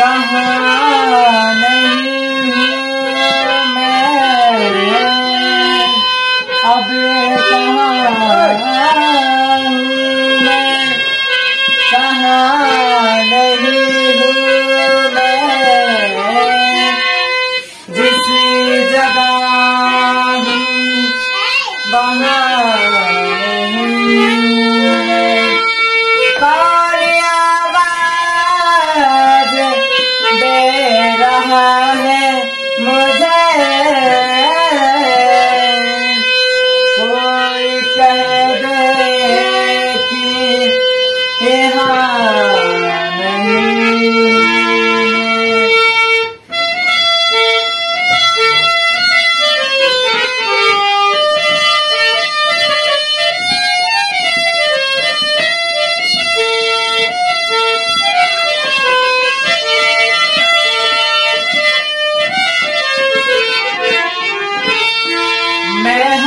कहाँ नहीं मैं? अब कहाँ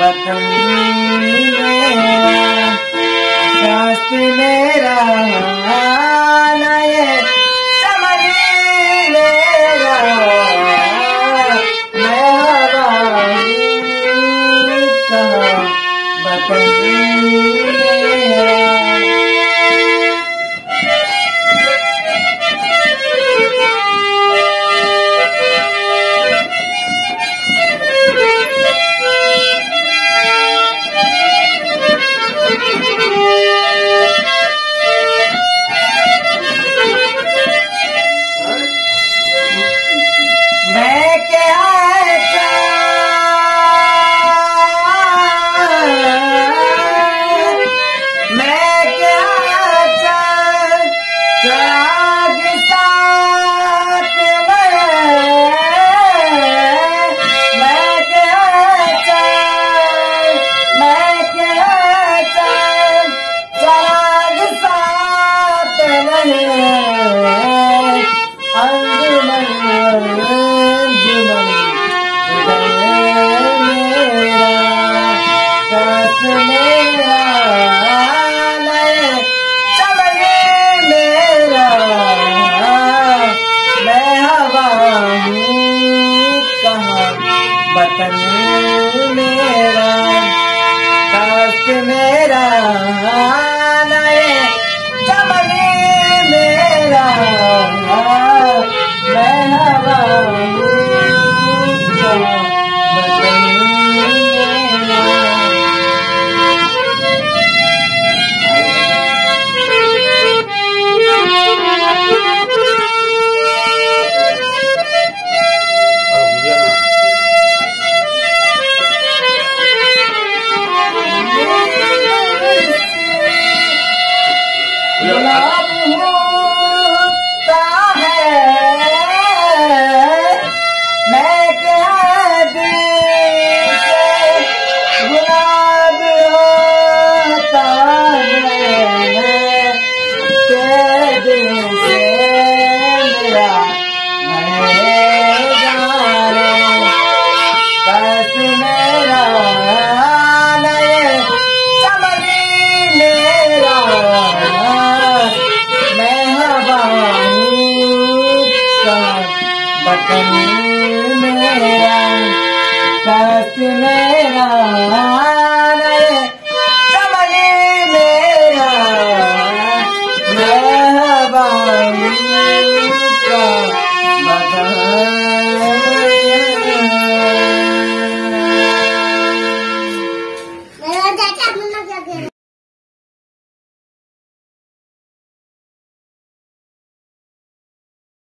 बतम शास्त्र मेरा नये Hallelujah. मेरा कष्ट मेरा